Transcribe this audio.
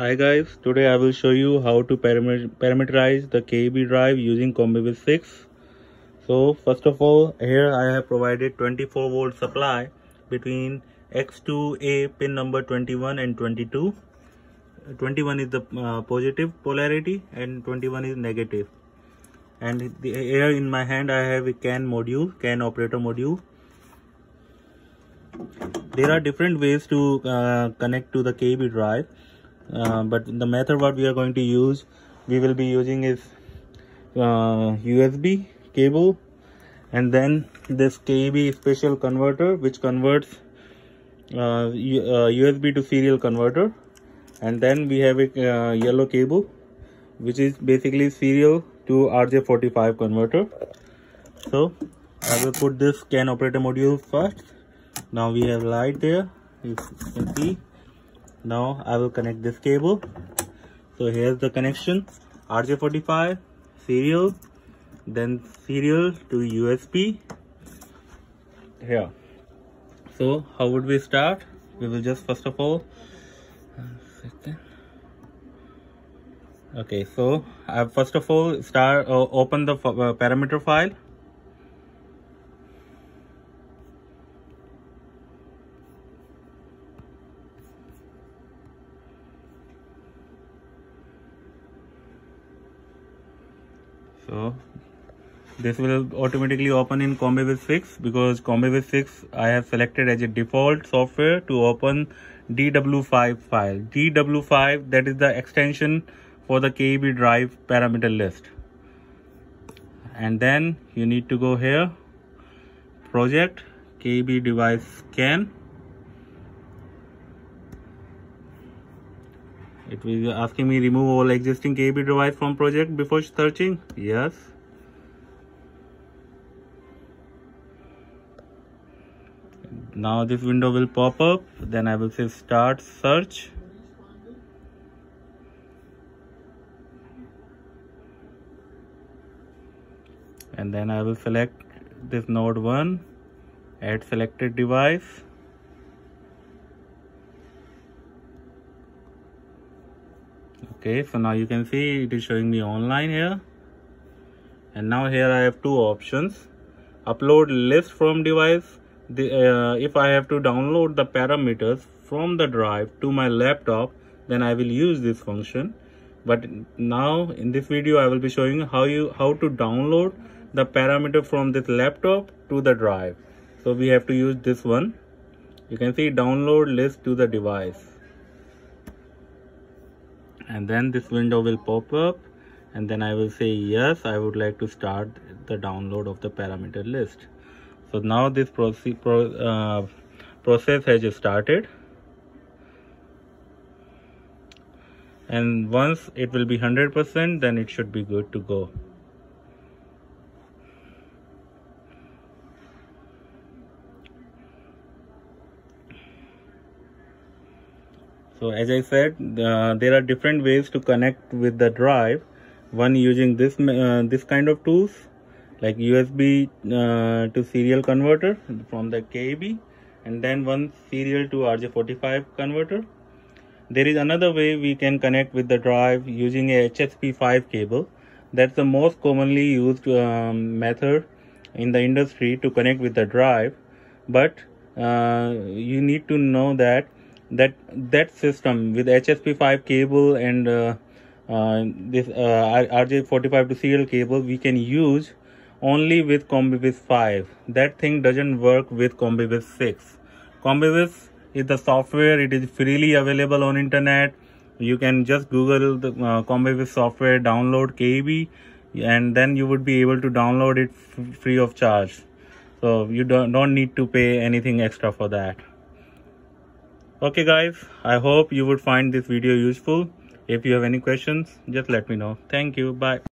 Hi guys, today I will show you how to parameterize the KEB drive using COMBIVIS 6. So first of all, here I have provided 24 volt supply between X2A pin number 21 and 22. 21 is the uh, positive polarity and 21 is negative. And the, here in my hand I have a CAN module, CAN operator module. There are different ways to uh, connect to the KEB drive uh, but the method what we are going to use we will be using is uh, USB cable and then this KEB special converter which converts uh, USB uh, to serial converter. And then we have a uh, yellow cable which is basically serial to RJ45 converter. So I will put this CAN operator module first. Now we have light there. You can see now i will connect this cable. So here's the connection. Rj45 serial then serial to usb here. So how would we start? We will just first of all okay so i first of all start uh, open the uh, parameter file so this will automatically open in COMBIVIS 6 because COMBIVIS 6 I have selected as a default software to open DW5 file. DW5 that is the extension for the KEB drive parameter list. And then you need to go here, project KEB device scan it will be asking me remove all existing KEB device from project before searching? Yes. Now this window will pop up. Then I will say start search. And then I will select this node 1 add selected device okay so now you can see it is showing me online here. And now here I have two options. Upload list from device. The, uh, if I have to download the parameters from the drive to my laptop then I will use this function. But now in this video I will be showing how you how to download the parameter from this laptop to the drive. So we have to use this one. You can see download list to the device and then this window will pop up and then I will say yes I would like to start the download of the parameter list. So now this uh, process has started. And once it will be 100% then it should be good to go so as i said uh, there are different ways to connect with the drive. One using this uh, this kind of tools like usb uh, to serial converter from the keb and then one serial to rj45 converter. There is another way we can connect with the drive using a hsp5 cable. That's the most commonly used um, method in the industry to connect with the drive. But uh, you need to know that that that system with hsp5 cable and uh, uh, this uh, rj45 to CL cable we can use only with COMBIVIS 5 that thing doesn't work with COMBIVIS 6 COMBIVIS is the software. It is freely available on internet. You can just google the uh, COMBIVIS software download KEB and then you would be able to download it free of charge. So you don't, don't need to pay anything extra for that okay guys i hope you would find this video useful. If you have any questions just let me know. Thank you. Bye